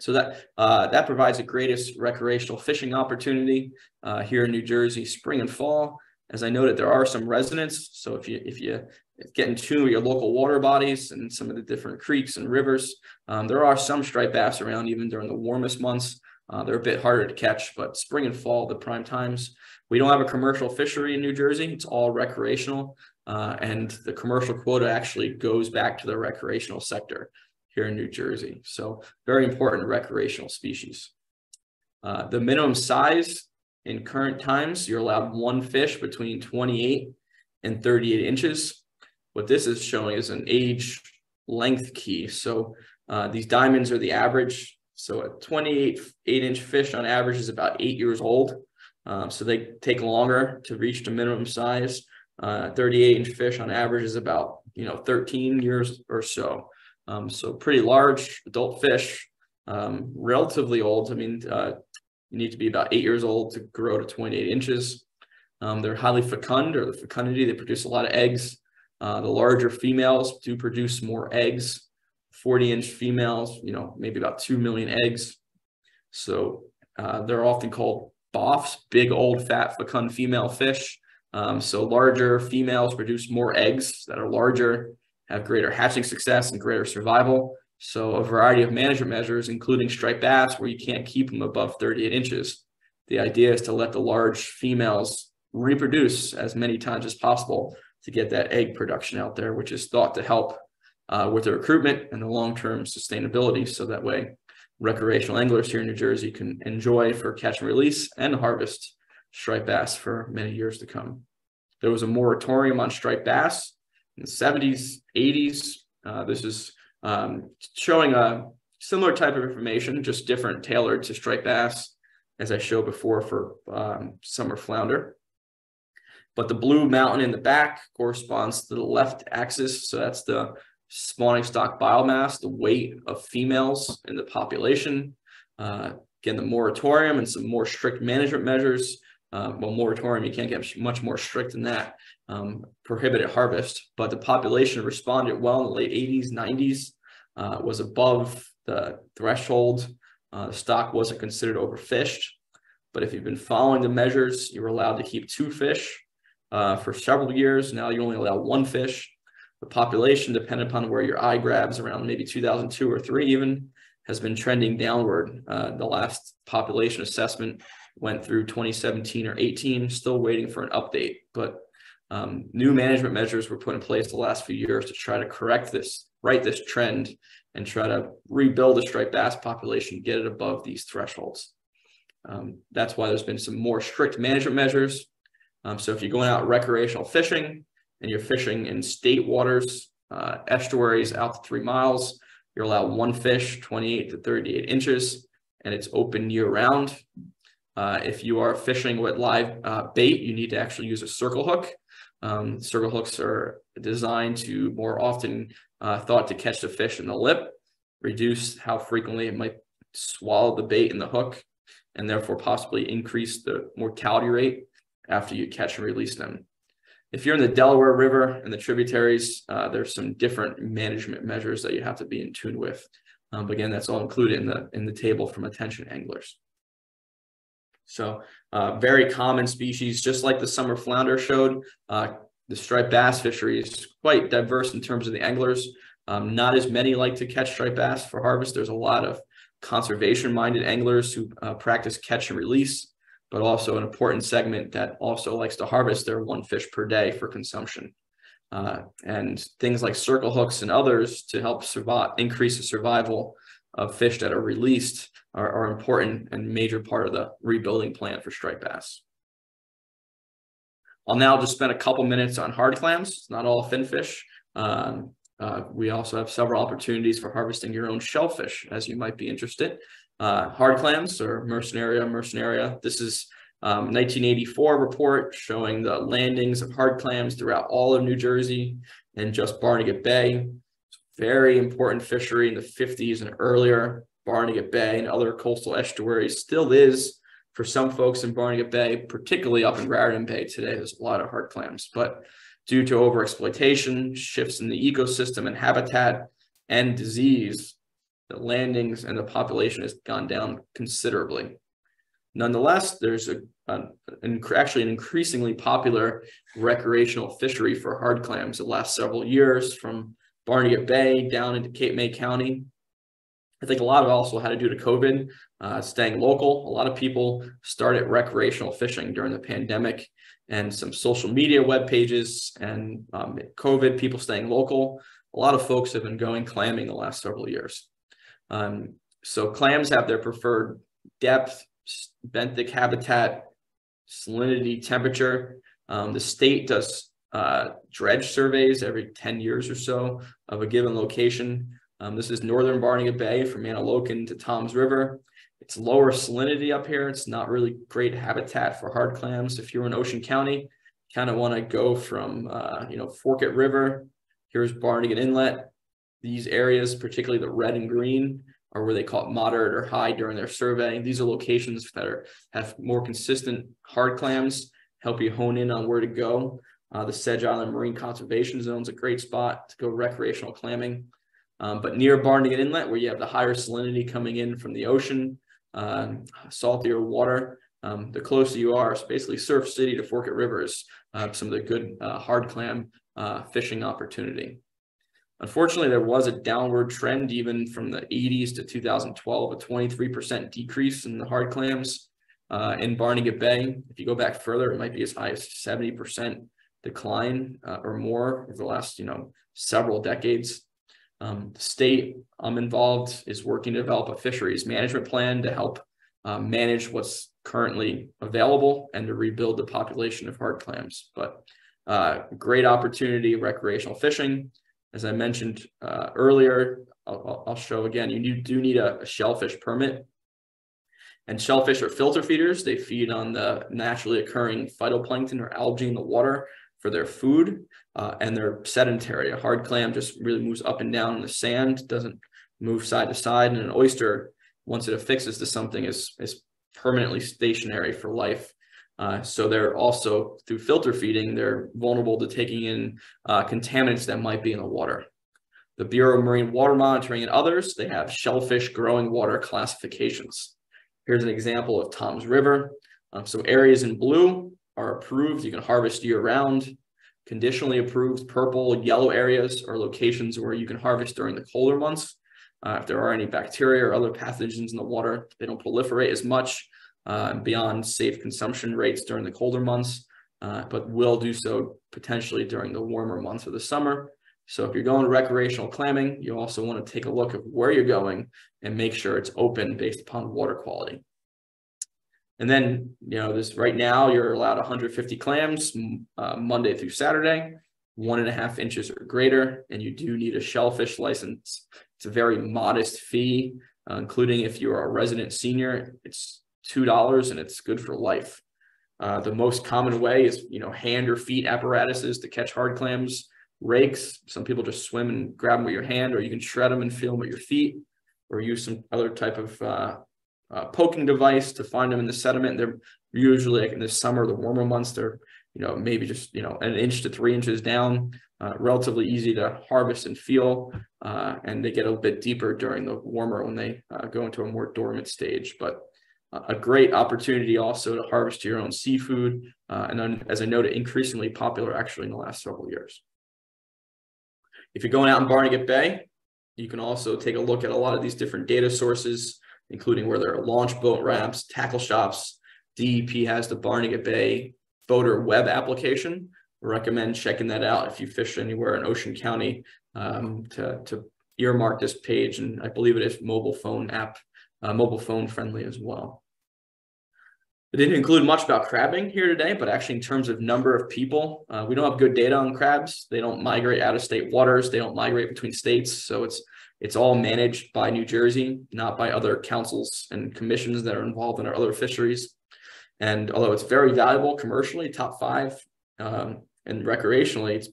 So that uh, that provides the greatest recreational fishing opportunity uh, here in New Jersey, spring and fall. As I noted, there are some residents. So if you if you get in tune with your local water bodies and some of the different creeks and rivers, um, there are some striped bass around even during the warmest months. Uh, they're a bit harder to catch, but spring and fall, the prime times. We don't have a commercial fishery in New Jersey. It's all recreational. Uh, and the commercial quota actually goes back to the recreational sector here in New Jersey. So very important recreational species. Uh, the minimum size in current times, you're allowed one fish between 28 and 38 inches. What this is showing is an age length key. So uh, these diamonds are the average. So a 28 eight inch fish on average is about eight years old. Um, so they take longer to reach the minimum size. Uh, 38 inch fish on average is about, you know, 13 years or so. Um, so pretty large adult fish, um, relatively old. I mean, uh, you need to be about eight years old to grow to 28 inches. Um, they're highly fecund or the fecundity, they produce a lot of eggs. Uh, the larger females do produce more eggs. 40 inch females, you know, maybe about 2 million eggs. So uh, they're often called BOFs, big old fat fecund female fish. Um, so larger females produce more eggs that are larger have greater hatching success and greater survival. So a variety of management measures, including striped bass, where you can't keep them above 38 inches. The idea is to let the large females reproduce as many times as possible to get that egg production out there, which is thought to help uh, with the recruitment and the long-term sustainability. So that way recreational anglers here in New Jersey can enjoy for catch and release and harvest striped bass for many years to come. There was a moratorium on striped bass in the 70s, 80s. Uh, this is um, showing a similar type of information, just different, tailored to striped bass, as I showed before for um, summer flounder. But the blue mountain in the back corresponds to the left axis. So that's the spawning stock biomass, the weight of females in the population. Uh, again, the moratorium and some more strict management measures. Uh, well, moratorium, you can't get much more strict than that um, prohibited harvest, but the population responded well in the late 80s, 90s, uh, was above the threshold. Uh, stock wasn't considered overfished, but if you've been following the measures, you were allowed to keep two fish uh, for several years. Now you only allow one fish. The population, depending upon where your eye grabs, around maybe 2002 or three even, has been trending downward. Uh, the last population assessment went through 2017 or 18, still waiting for an update, but um, new management measures were put in place the last few years to try to correct this, right this trend, and try to rebuild the striped bass population, get it above these thresholds. Um, that's why there's been some more strict management measures. Um, so if you're going out recreational fishing and you're fishing in state waters, uh, estuaries out to three miles, you're allowed one fish, 28 to 38 inches, and it's open year round. Uh, if you are fishing with live uh, bait, you need to actually use a circle hook. Um, circle hooks are designed to more often uh, thought to catch the fish in the lip, reduce how frequently it might swallow the bait in the hook, and therefore possibly increase the mortality rate after you catch and release them. If you're in the Delaware River and the tributaries, uh, there's some different management measures that you have to be in tune with. Um, again, that's all included in the in the table from attention anglers. So uh, very common species, just like the summer flounder showed. Uh, the striped bass fishery is quite diverse in terms of the anglers. Um, not as many like to catch striped bass for harvest. There's a lot of conservation-minded anglers who uh, practice catch and release, but also an important segment that also likes to harvest their one fish per day for consumption. Uh, and things like circle hooks and others to help survive, increase the survival of fish that are released are, are important and major part of the rebuilding plan for striped bass. I'll now just spend a couple minutes on hard clams. It's not all finfish. Um, uh, we also have several opportunities for harvesting your own shellfish, as you might be interested. Uh, hard clams or Mercenaria mercenaria. This is um, 1984 report showing the landings of hard clams throughout all of New Jersey. and just Barnegat Bay. Very important fishery in the 50s and earlier. Barnegat Bay and other coastal estuaries still is for some folks in Barnegat Bay, particularly up in Raritan Bay today. There's a lot of hard clams, but due to overexploitation, shifts in the ecosystem and habitat, and disease, the landings and the population has gone down considerably. Nonetheless, there's a, an, actually an increasingly popular recreational fishery for hard clams the last several years from Barnegat Bay down into Cape May County. I think a lot of also had to do to COVID, uh, staying local. A lot of people started recreational fishing during the pandemic and some social media web pages and um, COVID, people staying local. A lot of folks have been going clamming the last several years. Um, so clams have their preferred depth, benthic habitat, salinity, temperature. Um, the state does uh, dredge surveys every 10 years or so of a given location. Um, this is northern Barnegat Bay from Manahawkin to Toms River. It's lower salinity up here. It's not really great habitat for hard clams. If you're in Ocean County, kind of want to go from, uh, you know, Forked River. Here's Barnegat Inlet. These areas, particularly the red and green, are where they call it moderate or high during their survey. These are locations that are have more consistent hard clams, help you hone in on where to go. Uh, the Sedge Island Marine Conservation Zone is a great spot to go recreational clamming. Um, but near Barnegat Inlet, where you have the higher salinity coming in from the ocean, uh, saltier water, um, the closer you are, it's basically Surf City to Forked Rivers, uh, some of the good uh, hard clam uh, fishing opportunity. Unfortunately, there was a downward trend even from the 80s to 2012, a 23% decrease in the hard clams uh, in Barnegat Bay. If you go back further, it might be as high as 70% decline uh, or more over the last, you know, several decades. Um, the state I'm involved is working to develop a fisheries management plan to help uh, manage what's currently available and to rebuild the population of hard clams. But uh, great opportunity, recreational fishing. As I mentioned uh, earlier, I'll, I'll, show again, you do need a, a shellfish permit. And shellfish are filter feeders. They feed on the naturally occurring phytoplankton or algae in the water for their food. Uh, and they're sedentary. A hard clam just really moves up and down in the sand, doesn't move side to side. And an oyster, once it affixes to something, is, is permanently stationary for life. Uh, so they're also through filter feeding, they're vulnerable to taking in uh, contaminants that might be in the water. The Bureau of Marine Water Monitoring and others, they have shellfish growing water classifications. Here's an example of Toms River. Um, so areas in blue are approved. You can harvest year round. Conditionally approved purple, yellow areas are locations where you can harvest during the colder months. Uh, if there are any bacteria or other pathogens in the water, they don't proliferate as much uh, beyond safe consumption rates during the colder months, uh, but will do so potentially during the warmer months of the summer. So if you're going recreational clamming, you also want to take a look at where you're going and make sure it's open based upon water quality. And then, you know, this right now you're allowed 150 clams uh, Monday through Saturday, one and a half inches or greater, and you do need a shellfish license. It's a very modest fee, uh, including if you're a resident senior, it's $2 and it's good for life. Uh, the most common way is, you know, hand or feet apparatuses to catch hard clams, rakes. Some people just swim and grab them with your hand, or you can shred them and feel them with your feet, or use some other type of uh, uh, poking device to find them in the sediment. They're usually like in the summer, the warmer months, they're, you know, maybe just, you know, an inch to three inches down, uh, relatively easy to harvest and feel. Uh, and they get a bit deeper during the warmer when they uh, go into a more dormant stage. But a great opportunity also to harvest your own seafood. Uh, and then, as I noted, increasingly popular actually in the last several years. If you're going out in Barnegat Bay, you can also take a look at a lot of these different data sources, including where there are launch boat ramps, tackle shops. DEP has the Barnegat Bay boater web application. I recommend checking that out if you fish anywhere in Ocean County um, to, to earmark this page. And I believe it is mobile phone app uh, mobile phone friendly as well. I didn't include much about crabbing here today, but actually in terms of number of people, uh, we don't have good data on crabs. They don't migrate out of state waters. They don't migrate between states. So it's it's all managed by New Jersey, not by other councils and commissions that are involved in our other fisheries. And although it's very valuable commercially, top five, um, and recreationally, it's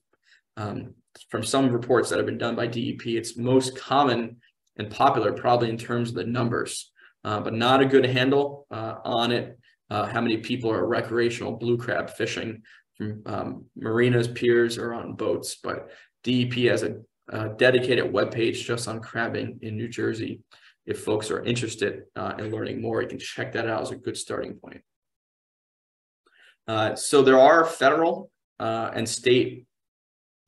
um, from some reports that have been done by DEP, it's most common and popular probably in terms of the numbers, uh, but not a good handle uh, on it. Uh, how many people are recreational blue crab fishing from um, marinas, piers, or on boats? But DEP has a, a dedicated webpage just on crabbing in New Jersey. If folks are interested uh, in learning more, you can check that out as a good starting point. Uh, so there are federal uh, and state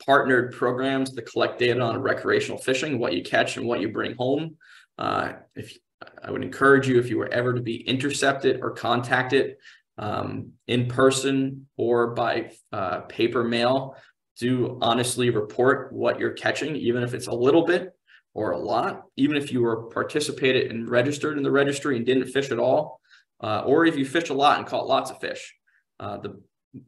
partnered programs to collect data on recreational fishing, what you catch and what you bring home. Uh, if I would encourage you, if you were ever to be intercepted or contacted um, in person or by uh, paper mail, do honestly report what you're catching, even if it's a little bit or a lot, even if you were participated and registered in the registry and didn't fish at all, uh, or if you fished a lot and caught lots of fish. Uh, the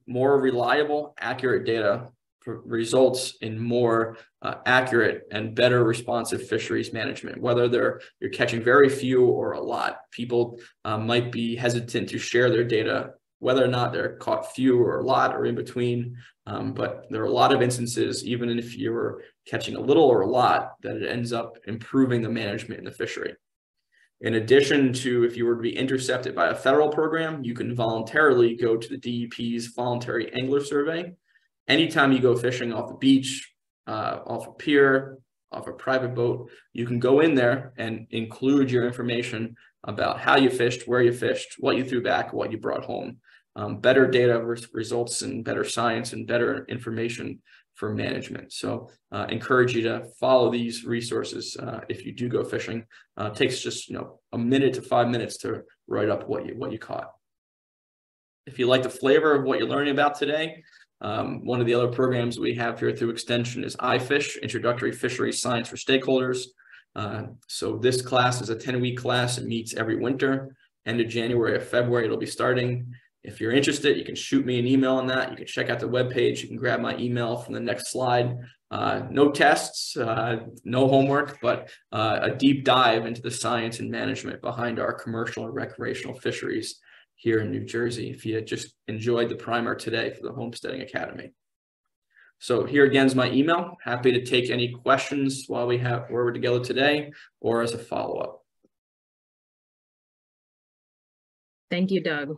more reliable, accurate data results in more uh, accurate and better responsive fisheries management whether they're you're catching very few or a lot people uh, might be hesitant to share their data whether or not they're caught few or a lot or in between um, but there are a lot of instances even if you're catching a little or a lot that it ends up improving the management in the fishery in addition to if you were to be intercepted by a federal program, you can voluntarily go to the DEP's voluntary angler survey. Anytime you go fishing off the beach, uh, off a pier, off a private boat, you can go in there and include your information about how you fished, where you fished, what you threw back, what you brought home. Um, better data results in better science and better information for management. So uh, encourage you to follow these resources uh, if you do go fishing. Uh, takes just you know a minute to five minutes to write up what you what you caught. If you like the flavor of what you're learning about today, um, one of the other programs we have here through Extension is iFish, Introductory Fisheries Science for Stakeholders. Uh, so this class is a 10-week class. It meets every winter. End of January or February, it'll be starting. If you're interested, you can shoot me an email on that. You can check out the webpage. You can grab my email from the next slide. Uh, no tests, uh, no homework, but uh, a deep dive into the science and management behind our commercial and recreational fisheries here in New Jersey. If you just enjoyed the primer today for the Homesteading Academy. So here again is my email. Happy to take any questions while we have where we're together today or as a follow-up. Thank you, Doug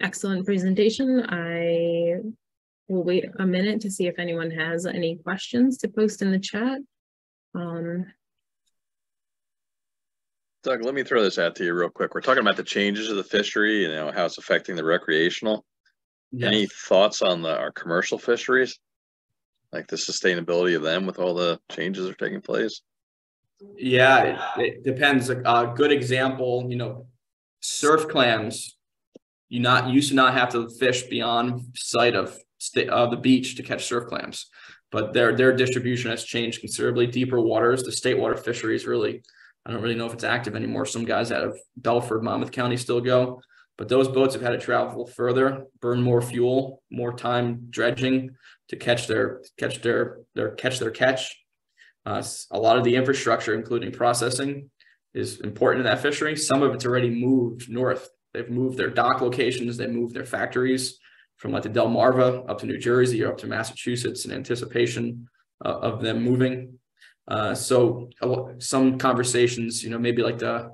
excellent presentation. I will wait a minute to see if anyone has any questions to post in the chat. Um, Doug, let me throw this out to you real quick. We're talking about the changes of the fishery, you know, how it's affecting the recreational. Yes. Any thoughts on the our commercial fisheries? Like the sustainability of them with all the changes that are taking place? Yeah, it, it depends. A good example, you know, surf clams you not used to not have to fish beyond sight of of the beach to catch surf clams, but their their distribution has changed considerably. Deeper waters, the state water fisheries really, I don't really know if it's active anymore. Some guys out of Belford, Monmouth County still go, but those boats have had to travel further, burn more fuel, more time dredging to catch their catch their their catch their catch. Uh, a lot of the infrastructure, including processing, is important in that fishery. Some of it's already moved north They've moved their dock locations, they moved their factories from like the Delmarva up to New Jersey or up to Massachusetts in anticipation uh, of them moving. Uh, so uh, some conversations, you know, maybe like the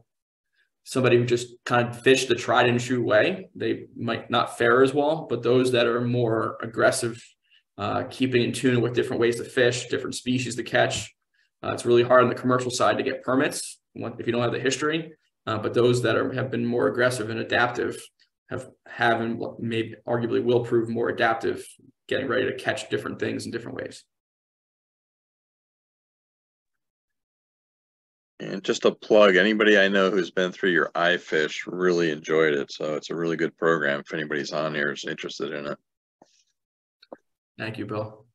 somebody who just kind of fished the tried and true way, they might not fare as well. But those that are more aggressive, uh, keeping in tune with different ways to fish, different species to catch, uh, it's really hard on the commercial side to get permits if you don't have the history. Uh, but those that are have been more aggressive and adaptive have have and maybe arguably will prove more adaptive, getting ready to catch different things in different ways. And just a plug, anybody I know who's been through your iFish really enjoyed it. So it's a really good program if anybody's on here is interested in it. Thank you, Bill.